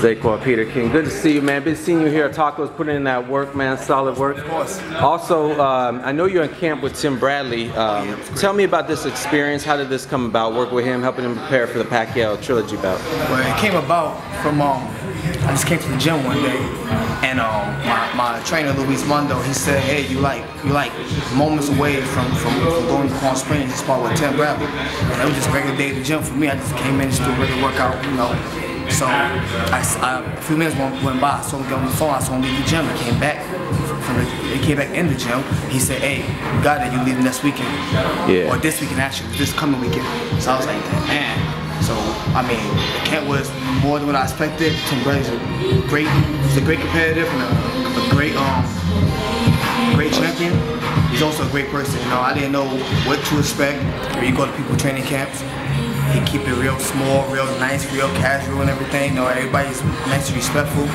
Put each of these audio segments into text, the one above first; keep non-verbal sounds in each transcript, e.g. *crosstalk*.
Za-Quan Peterkin, good to see you, man. Been seeing you here at Tocco's, putting in that work, man. Solid work. Of course. Also, um, I know you're in camp with Tim Bradley. Um, yeah, tell me about this experience. How did this come about? Work with him, helping him prepare for the Pacquiao trilogy bout. Well, it came about from um, I just came to the gym one day, and um, my, my trainer Luis Monda, he said, "Hey, you like you like moments away from from, from going to Palm Springs to spar with Tim Bradley." And it was just a regular day at the gym for me. I just came in just do a regular workout, you know. So I, I, a few minutes went, went by. I saw him get on the phone. I saw him leave the gym. He came back from the, he came back in the gym. He said, "Hey, you got it. You leaving next weekend, Yeah. or this weekend actually, this coming weekend." So I was like, "Man." So I mean, the camp was more than what I expected. Tim Bradley's a great, he's a great competitor and a, a great, um, great champion. He's also a great person. You know, I didn't know what to expect when you go to people training camps. He keep it real small, real nice, real casual and everything. You know, everybody's nice and respectful.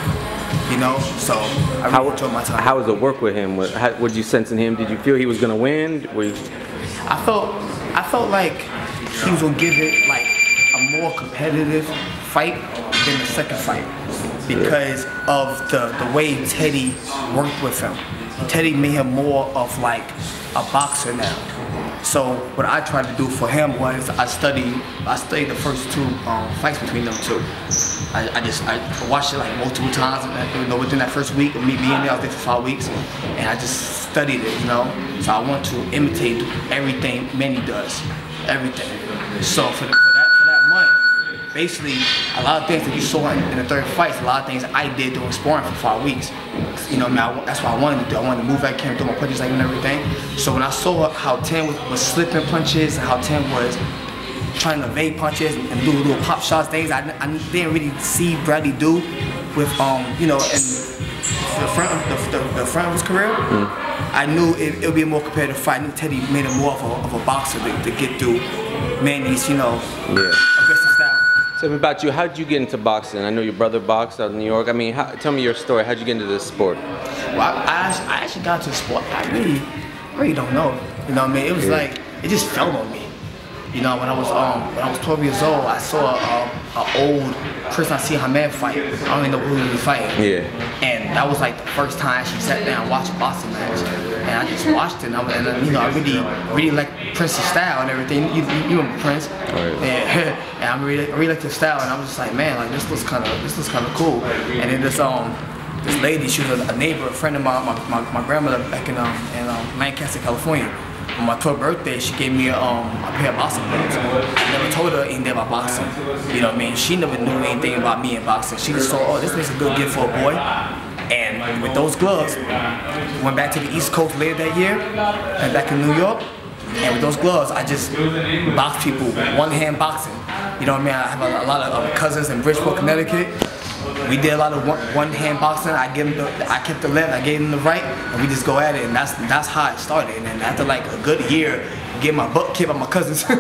You know, so I really enjoyed my time. How was the work with him? What, how, what you sense in him? Did you feel he was going to win? Were you, I felt I felt like he was gonna give it like a more competitive fight than the second fight because of the the way Teddy worked with him. Teddy made him more of like a boxer now. So what I tried to do for him was I studied I studied the first two um, fights between them two. I, I just I watched it like multiple times. You know, within that first week of me being there, I was there for five weeks, and I just studied it. You know, so I want to imitate everything Manny does, everything. So for, the, for that for that month, basically a lot of things that you saw in, in the third fight, a lot of things I did during sparring for five weeks. You know, man, I, that's what I wanted to do. I wanted to move that camera, throw my punches like and everything. So when I saw how Tim was, was slipping punches, and how Tim was trying to evade punches and do little pop shots, things I, I didn't really see Bradley do with, um, you know, in the front of the, the, the front of his career. I knew it, it would be a more competitive fight. I knew Teddy made him more of a, of a boxer to, to get through Manny's, you know, yeah. Tell me about you. How did you get into boxing? I know your brother boxed out in New York. I mean, how, tell me your story. How did you get into this sport? Well, I, I, actually, I actually got into the sport. I really, really don't know. You know what I mean? It was Yeah. like it just fell on me. You know, when I was um when I was 12 years old, I saw a, a old Prince Naseem Hamed fight. I don't even know who he was fighting. Yeah. And that was like the first time she sat down and watched a boxing match. And I just watched it, and, I, and you know, I really, really like Prince's style and everything. You, you, you remember Prince? Right. *laughs* And, and I really, I really like the style, and I was just like, man, like this looks kind of, this looks kind of cool. And then this um, this lady, she was a, a neighbor, a friend of my, my, my, my grandmother back in um, in um, Lancaster, California. On my 12th birthday, she gave me um, a pair of boxing gloves. I never told her anything about boxing. You know what I mean? She never knew anything about me and boxing. She just saw, oh, this makes a good gift for a boy. And with those gloves, went back to the East Coast later that year, and back in New York. And with those gloves, I just box people, one hand boxing. You know what I mean? I have a, a lot of cousins in Bridgeport, Connecticut. We did a lot of one, one hand boxing. I give them the, I kept the left, I gave them the right, and we just go at it. And that's that's how it started. And then after like a good year, get my butt kicked by my cousins. *laughs*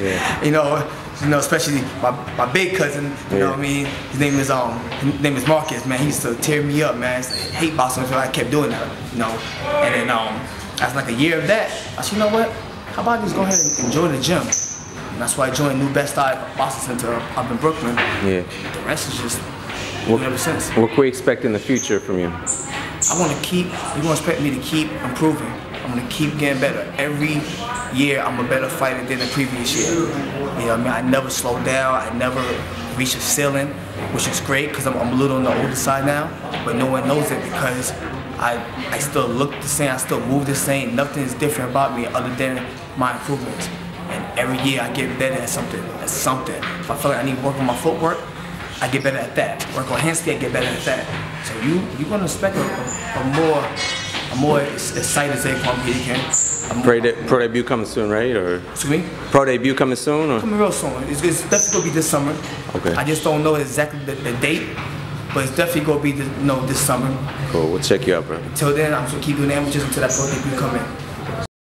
Yeah. You know, you know, especially my, my big cousin. You know what I mean? His name is um his name is Marcus. Man, he used to tear me up. Man, it's like, hate boxing, so I kept doing that. You know, and then um after like a year of that, I said, you know what? How about I just go ahead and enjoy the gym? And that's why I joined New Bed-Stuy Boxing Center up in Brooklyn. Yeah. The rest is just What, ever since. what can we expect in the future from you? I want to keep, you're going to expect me to keep improving. I'm going to keep getting better. Every year, I'm a better fighter than the previous year. You know I mean? I never slow down. I never reach a ceiling, which is great because I'm, I'm a little on the older side now. But no one knows it because I, I still look the same. I still move the same. Nothing is different about me other than my improvements. And every year, I get better at something. At something. If I feel like I need to work on my footwork, I get better at that. Work on handstand, I get better at that. So you you're gonna expect a, a, a more a more excited Zaquan Peter King. Pro, de- pro debut coming soon, right? Or Excuse me? pro debut coming soon? Or Coming real soon. It's, it's definitely gonna be this summer. Okay. I just don't know exactly the, the date, but it's definitely gonna be this, you know, this summer. cool. We'll check you out, bro. Till then, I'm just gonna keep doing amateurs until that pro debut come in.